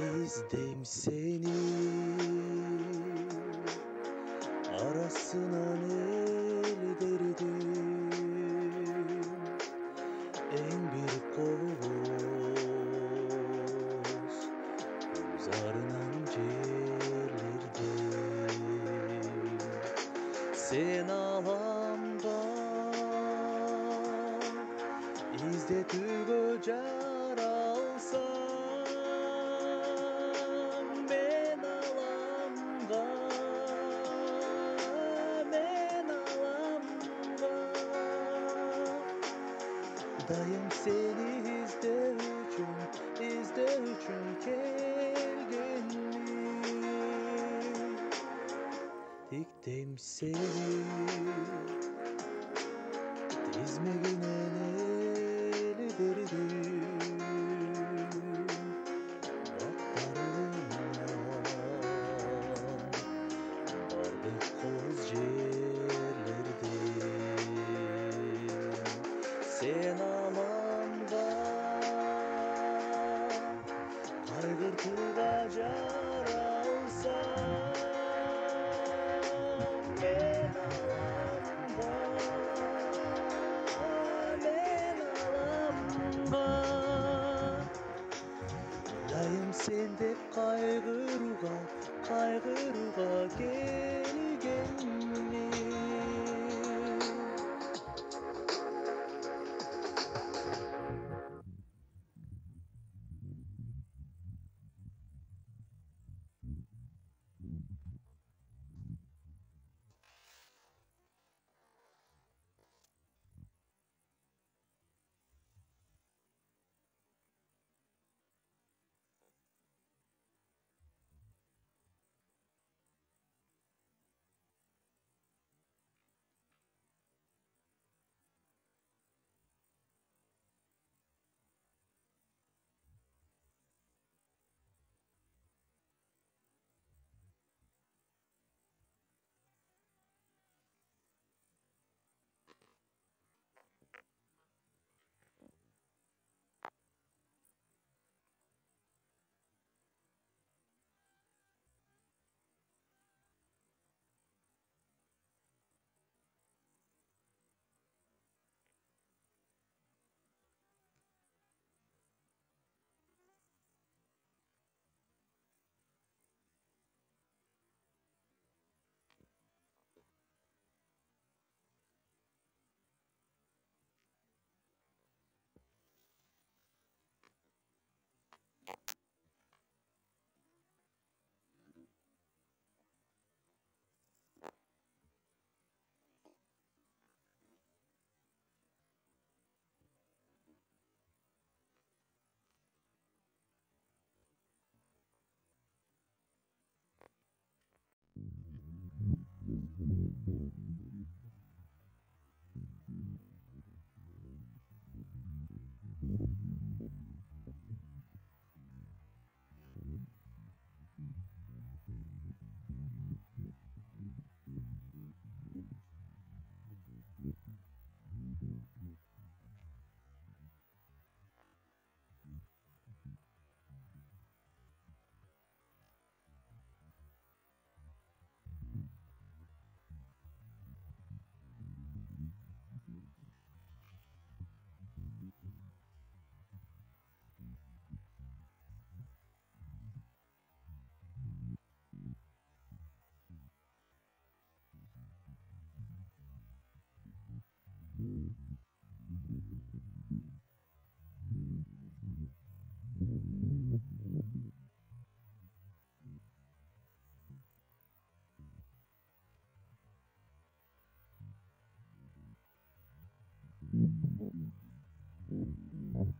İzdim seni. Arasına el derdim? En bir koz Sen ağlamda İzde tügocar alsam Ben ağlamda Ben ağlamda Dayım seni izde üçün izde üçün kelgenli Diktim seni Dizmegine el derdim Baklarımdan Vardı koz Sen Thank you.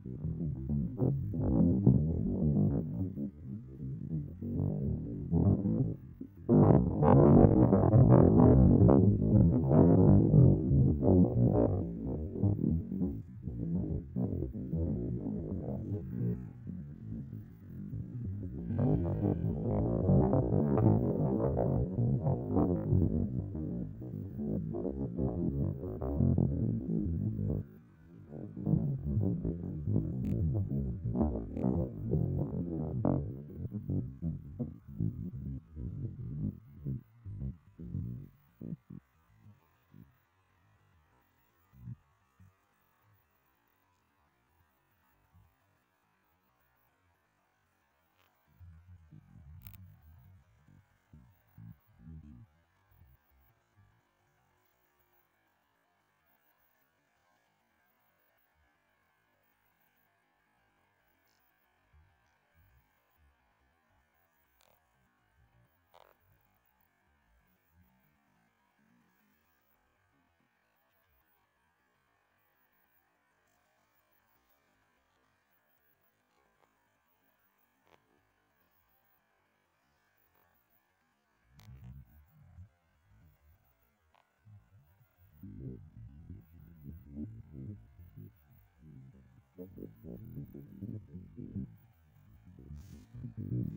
Thank you. Thank you.